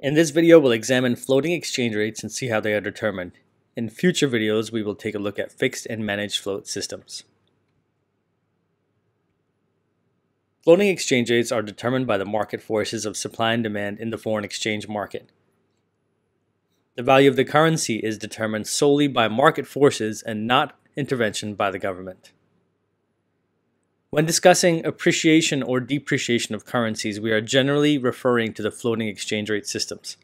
In this video, we'll examine floating exchange rates and see how they are determined. In future videos, we will take a look at fixed and managed float systems. Floating exchange rates are determined by the market forces of supply and demand in the foreign exchange market. The value of the currency is determined solely by market forces and not intervention by the government. When discussing appreciation or depreciation of currencies, we are generally referring to the floating exchange rate systems.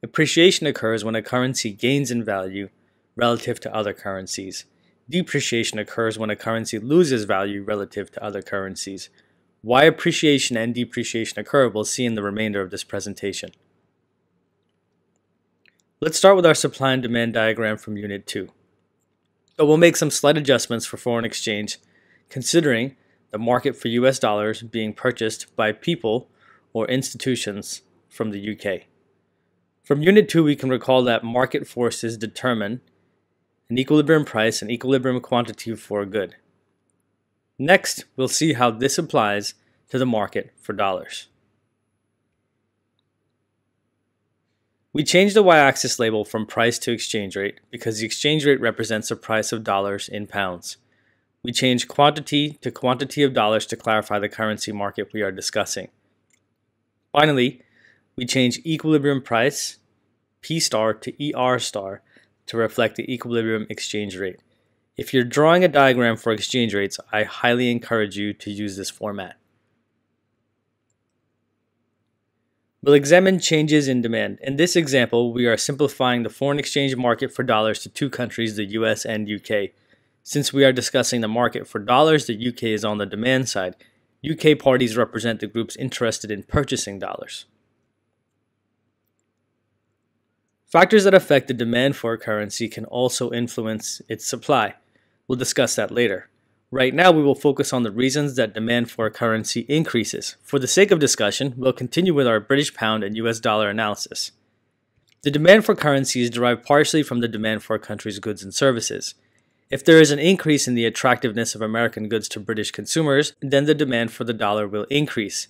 Appreciation occurs when a currency gains in value relative to other currencies. Depreciation occurs when a currency loses value relative to other currencies. Why appreciation and depreciation occur, we'll see in the remainder of this presentation. Let's start with our supply and demand diagram from Unit 2. But we'll make some slight adjustments for foreign exchange considering the market for US dollars being purchased by people or institutions from the UK. From Unit 2, we can recall that market forces determine an equilibrium price and equilibrium quantity for a good. Next, we'll see how this applies to the market for dollars. We change the y-axis label from price to exchange rate because the exchange rate represents the price of dollars in pounds. We change quantity to quantity of dollars to clarify the currency market we are discussing. Finally, we change equilibrium price, P star to ER star to reflect the equilibrium exchange rate. If you're drawing a diagram for exchange rates, I highly encourage you to use this format. We'll examine changes in demand. In this example, we are simplifying the foreign exchange market for dollars to two countries, the US and UK. Since we are discussing the market for dollars, the UK is on the demand side. UK parties represent the groups interested in purchasing dollars. Factors that affect the demand for a currency can also influence its supply. We'll discuss that later. Right now, we will focus on the reasons that demand for a currency increases. For the sake of discussion, we'll continue with our British pound and US dollar analysis. The demand for currency is derived partially from the demand for a country's goods and services. If there is an increase in the attractiveness of American goods to British consumers, then the demand for the dollar will increase.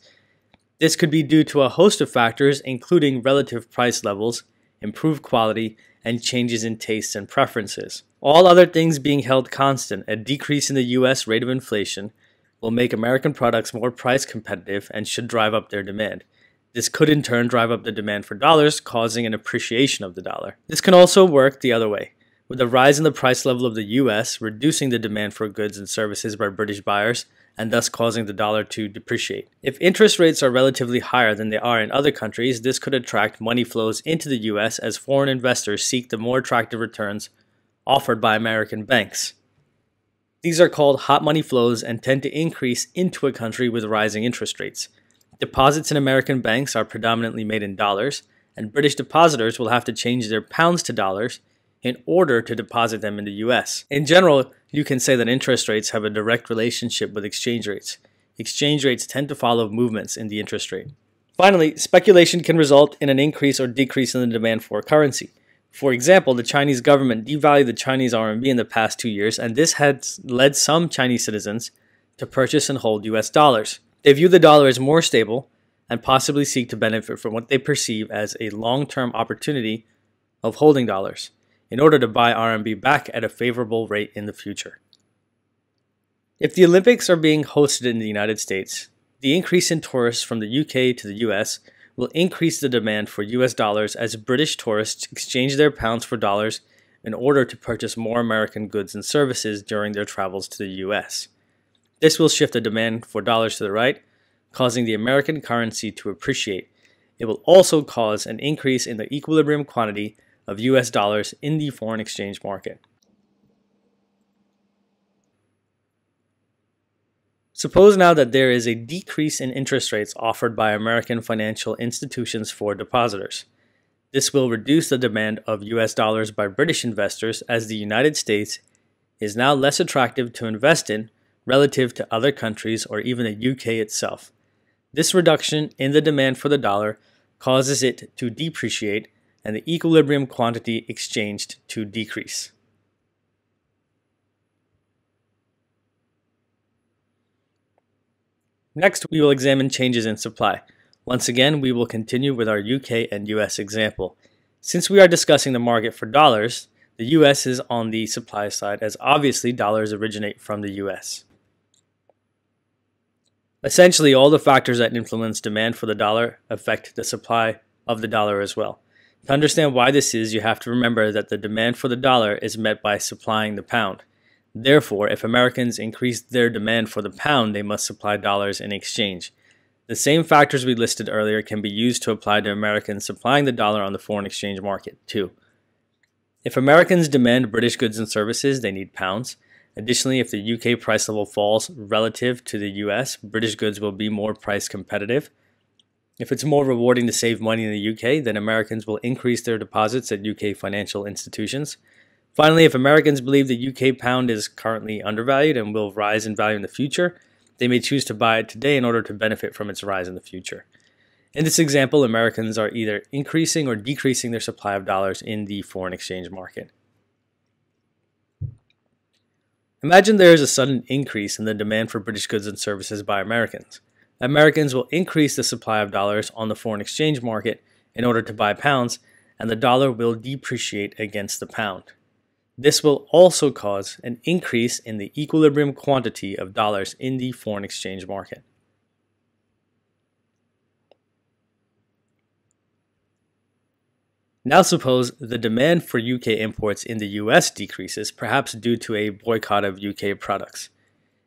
This could be due to a host of factors, including relative price levels, improved quality, and changes in tastes and preferences. All other things being held constant, a decrease in the US rate of inflation will make American products more price competitive and should drive up their demand. This could in turn drive up the demand for dollars, causing an appreciation of the dollar. This can also work the other way with a rise in the price level of the US, reducing the demand for goods and services by British buyers, and thus causing the dollar to depreciate. If interest rates are relatively higher than they are in other countries, this could attract money flows into the US as foreign investors seek the more attractive returns offered by American banks. These are called hot money flows and tend to increase into a country with rising interest rates. Deposits in American banks are predominantly made in dollars, and British depositors will have to change their pounds to dollars in order to deposit them in the US. In general, you can say that interest rates have a direct relationship with exchange rates. Exchange rates tend to follow movements in the interest rate. Finally, speculation can result in an increase or decrease in the demand for a currency. For example, the Chinese government devalued the Chinese RMB in the past two years, and this has led some Chinese citizens to purchase and hold US dollars. They view the dollar as more stable and possibly seek to benefit from what they perceive as a long term opportunity of holding dollars in order to buy RMB back at a favorable rate in the future. If the Olympics are being hosted in the United States, the increase in tourists from the UK to the US will increase the demand for US dollars as British tourists exchange their pounds for dollars in order to purchase more American goods and services during their travels to the US. This will shift the demand for dollars to the right, causing the American currency to appreciate. It will also cause an increase in the equilibrium quantity of US dollars in the foreign exchange market. Suppose now that there is a decrease in interest rates offered by American financial institutions for depositors. This will reduce the demand of US dollars by British investors as the United States is now less attractive to invest in relative to other countries or even the UK itself. This reduction in the demand for the dollar causes it to depreciate and the equilibrium quantity exchanged to decrease. Next, we will examine changes in supply. Once again, we will continue with our UK and US example. Since we are discussing the market for dollars, the US is on the supply side as obviously dollars originate from the US. Essentially, all the factors that influence demand for the dollar affect the supply of the dollar as well. To understand why this is, you have to remember that the demand for the dollar is met by supplying the pound. Therefore, if Americans increase their demand for the pound, they must supply dollars in exchange. The same factors we listed earlier can be used to apply to Americans supplying the dollar on the foreign exchange market, too. If Americans demand British goods and services, they need pounds. Additionally, if the UK price level falls relative to the US, British goods will be more price competitive. If it's more rewarding to save money in the UK, then Americans will increase their deposits at UK financial institutions. Finally, if Americans believe the UK pound is currently undervalued and will rise in value in the future, they may choose to buy it today in order to benefit from its rise in the future. In this example, Americans are either increasing or decreasing their supply of dollars in the foreign exchange market. Imagine there is a sudden increase in the demand for British goods and services by Americans. Americans will increase the supply of dollars on the foreign exchange market in order to buy pounds, and the dollar will depreciate against the pound. This will also cause an increase in the equilibrium quantity of dollars in the foreign exchange market. Now suppose the demand for UK imports in the US decreases, perhaps due to a boycott of UK products.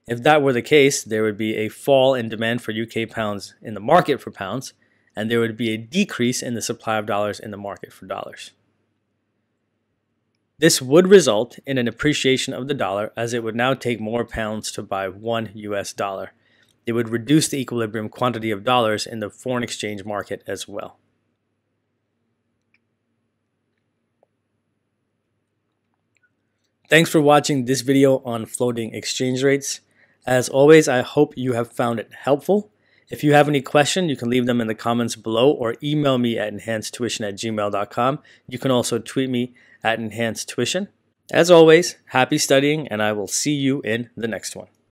If that were the case, there would be a fall in demand for UK pounds in the market for pounds, and there would be a decrease in the supply of dollars in the market for dollars. This would result in an appreciation of the dollar as it would now take more pounds to buy one US dollar. It would reduce the equilibrium quantity of dollars in the foreign exchange market as well. Thanks for watching this video on floating exchange rates. As always, I hope you have found it helpful. If you have any question, you can leave them in the comments below or email me at enhancetuition at gmail.com. You can also tweet me at enhancetuition. As always, happy studying, and I will see you in the next one.